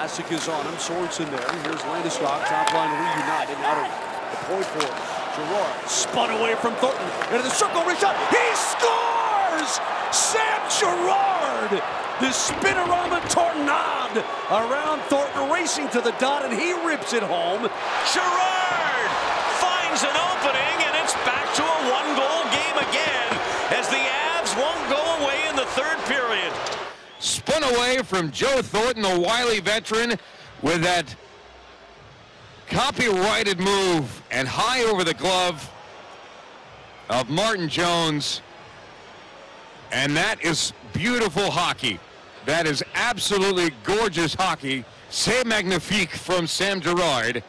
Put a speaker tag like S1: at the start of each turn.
S1: Vlasic is on him. Sorensen there. Here's Landeskog. Top line reunited. Now to the point for Girard. Spun away from Thornton. Into the circle. Wrist shot. He scores! Sam Girard! The spinorama tornado around Thornton racing to the dot and he rips it home.
S2: Girard finds an opening and it's back to a one-goal game again
S3: Spun away from Joe Thornton, the wily veteran, with that copyrighted move and high over the glove of Martin Jones. And that is beautiful hockey. That is absolutely gorgeous hockey. C'est magnifique from Sam Girard.